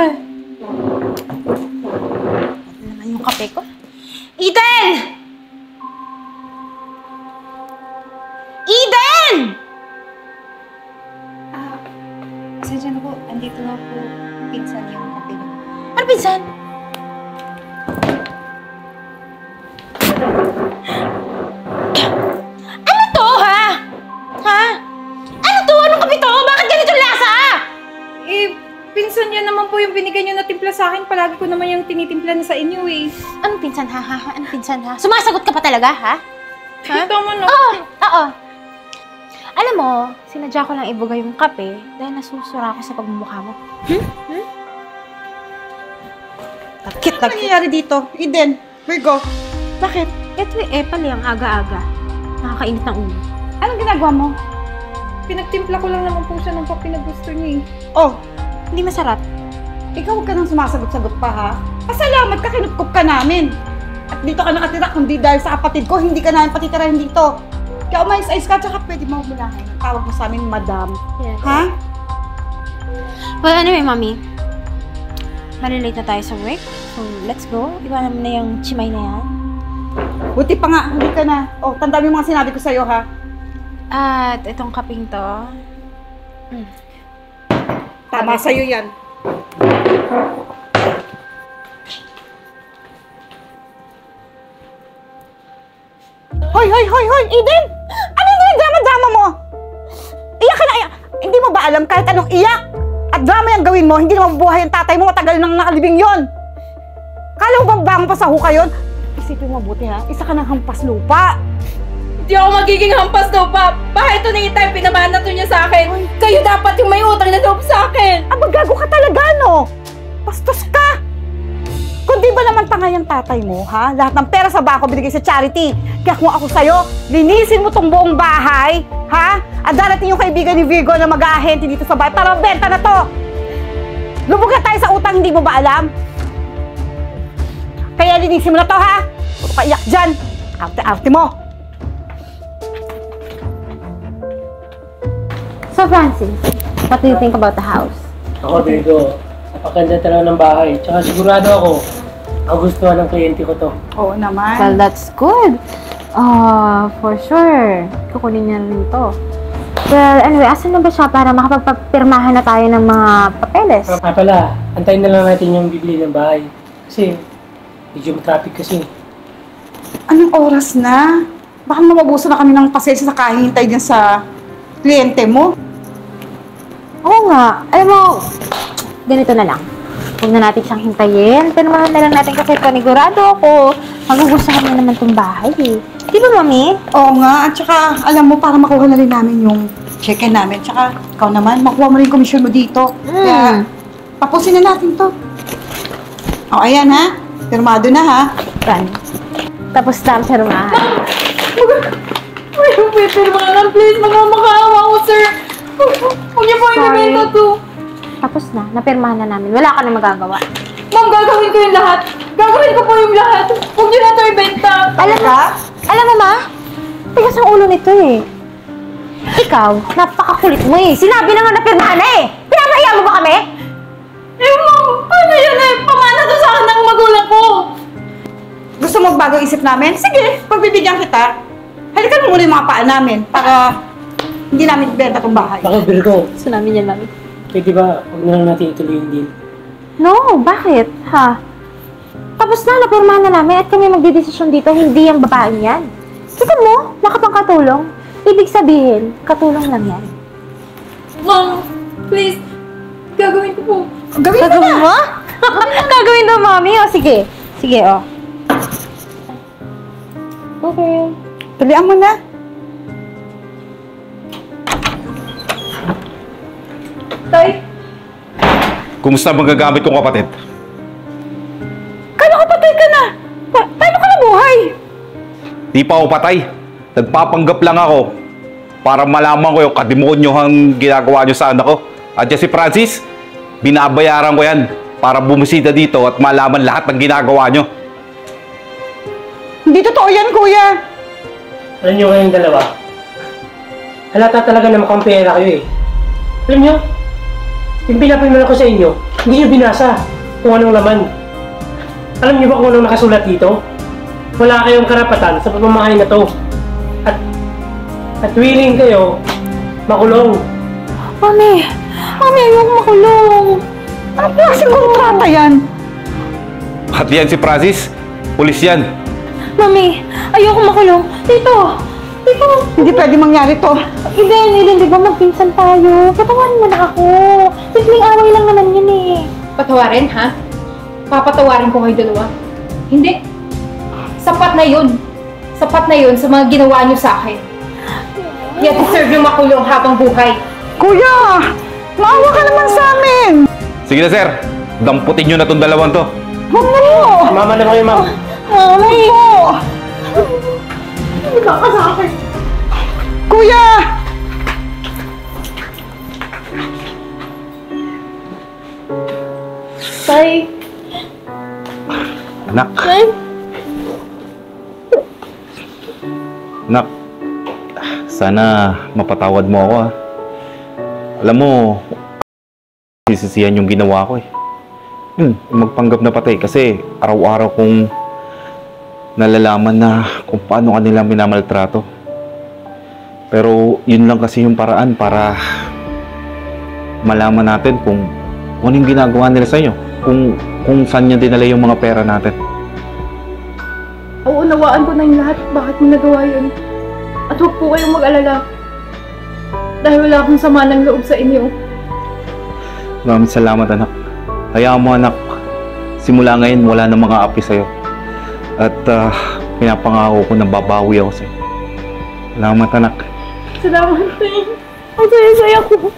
Ano naman yung kape ko? Eden! Eden! Ah, Pasensya na po, andito na po pinsan yung kape niyo. Ano pinsan? Pinsan niya naman po yung binigay niyo na timpla sa akin. Palagi ko naman yung tinitimpla na sa inyo eh. Anong pinsan, ha? ha? ha? Anong pinsan, ha? Sumasagot ka pa talaga, ha? Ha? Tama na. Oo, oo. Alam mo, sinadya ko lang ibuga yung kape dahil nasusura ako sa pagmumukha mo. Hmm? Hmm? Takit, Ano nangyayari dito? Eden, Virgo, Bakit? Ito eh, pali ang aga-aga. Nakakainit ng ulo. anong ginagawa mo? Pinagtimpla ko lang naman po siya ng kape na gusto niya eh. Oh, Hindi masarap. ikaw huwag ka nang sumasagot-sagot pa ha. Pasalamat ka, kinukup ka namin. At dito ka nakatira, kundi dahil sa kapatid ko, hindi ka namin patitirahin dito. Kaya umayos-ayos ka, tsaka pwede mo umulahin. Tawag mo sa amin, madam. Yes. Ha? Well, anyway, mami. Malilate na tayo sa work. So, let's go. Iwanan mo na yung chimay na yan. Buti pa nga, hindi ka na. Oh, tanda mo yung mga sinabi ko sa'yo, ha? At itong kaping to, Tama sa'yo yan. Hoy, hoy, hoy, hoy, Eden! Ano yung drama-drama mo? Iyak ka na iyak! Hindi mo ba alam kahit anong iyak at drama yung gawin mo, hindi na mabubuhay ang tatay mo, matagal nang nakalibing yon. Kala mo bang bangon pa sa hukay yun? Isipin mo mabuti ha, isa ka ng hampas lupa. Hindi ako magiging hampas daw pa. Bakit ito na time pinamana to niya sa akin? Kayo dapat yung may utang na loob sa akin. Ah, magago ka talaga, no? Bastos ka! Kung di ba naman tanga yung tatay mo, ha? Lahat ng pera sa bako binigay sa charity. Kaya kung ako sa'yo, linisin mo tong buong bahay, ha? At darating yung kaibigan ni Virgo na mag-aahente dito sa bahay para benta na to. Lubog na tayo sa utang, hindi mo ba alam? Kaya linisin mo na to, ha? Puro ka iyak dyan. Arte-arte mo. So, Francis, what do you think about the house? Ako, Virgo, napakaganda talaga ng bahay. Tsaka sigurado ako, ang gustuhan ng kliyente ko to. Oo naman. Well, that's good. Uh, for sure. Kukunin niya rin to. Well, anyway, asan na ba siya para makapagpapirmahan na tayo ng mga papeles? Ah, pala, antayin na lang natin yung bibili ng bahay. Kasi, medyo traffic kasi. Anong oras na? Baka mababuso na kami ng pasensya sa kahihintay dyan sa kliyente mo. Oo nga. Alam mo, ganito na lang. Huwag na natin siyang hintayin. Pirmahan na lang natin kasi panigurado ako. Magugustuhan niya naman tong bahay eh. Di ba, mami? Oo nga, at saka alam mo, para makuha na rin namin yung check-in namin. Tsaka ikaw naman, makuha mo rin yung komisyon mo dito. Kaya, tapusin na natin to. O, ayan ha. Firmado na ha. Fran. Tapos na ang pirmahan. Ay, Peter, mga please, mga makaawa ko, sir. Huwag niyo po Sorry. ibibenta to. Tapos na. Napirmahan na namin. Wala ka na magagawa. Ma'am, gagawin ko yung lahat. Gagawin ko po yung lahat. Huwag niyo na to ibenta. Alam mo, alam mo ma? Tigas ang ulo nito eh. Ikaw, napakakulit mo eh. Sinabi na nga na pirmahan na eh. Pinapaya mo ba kami? Eh, ma'am, paano yun eh? Pamana to sa akin ng magulang ko. Gusto mo bago isip namin? Sige, pagbibigyan kita. Halikan mo muna yung mga paa namin para hindi namin benta tong bahay. Bakit, Virgo? Gusto namin yan, mami. Pwede ba, huwag na lang natin ituloy yung deal. No, bakit? Ha? Tapos na, napirmahan na namin at kami magdidesisyon dito, hindi ang babaeng yan. Kita mo, nakapangkatulong. Ibig sabihin, katulong lang yan. Ma'am, please. Gagawin ko po. Gawin mo na! Gagawin mo? Gagawin daw, mami. O, sige. Sige, o. Okay. Tulian mo na. Tay, Kumusta ang magagamit kong kapatid? Kala ko patay ka na. Pa- paano ka nabuhay? Di pa ako patay. Nagpapanggap lang ako para malaman ko yung kademonyohang ginagawa nyo sa anak ko. At si Francis, binabayaran ko yan para bumisita dito at malaman lahat ng ginagawa nyo. Hindi totoo yan, kuya. Alam niyo kayong dalawa, halata talaga na mukhang pera kayo eh. Alam niyo, Yung pinapimala ko sa inyo, hindi nyo binasa kung anong laman. Alam niyo ba kung anong nakasulat dito? Wala kayong karapatan sa pamamahay na to. At, at willing kayo makulong. Mami! Mami, ayoko makulong! Ano klaseng kontrata yan? At yan si Francis, pulis yan. Mami, ayoko makulong. Tito! Tito! Hindi pwede mangyari to. Eden, Eden, di ba magpinsan tayo? Patawarin mo na ako. Simpleng away lang naman yun eh. Patawarin, ha? Papatawarin ko kayo dalawa. Hindi. Sapat na yun. Sapat na yun sa mga ginawa niyo sa akin. Kaya deserve yung makulong habang buhay. Kuya! Maawa ka naman sa amin! Sige na sir, damputin nyo na tong dalawang to. Huwag na mo! Mama na kayo, ma'am. Mami! Anak, Tay! anak. Sana mapatawad mo ako ah. Alam mo, sisisihan yung ginawa ko eh. Yun, magpanggap na patay kasi araw-araw kong nalalaman na kung paano kanila minamaltrato. Pero yun lang kasi yung paraan para malaman natin kung kung ano yung ginagawa nila sa inyo. Kung, kung saan niya dinala yung mga pera natin. Uunawaan ko na yung lahat. Bakit mo nagawa yun? At huwag po kayong mag-alala. Dahil wala akong sama ng loob sa inyo. Maraming salamat anak. Hayaan mo anak, simula ngayon wala na mga api sa'yo. At ah, pinapangako ko na babawi ako sa'yo. Salamat anak. Salamat, Tay. Ang saya-saya ko.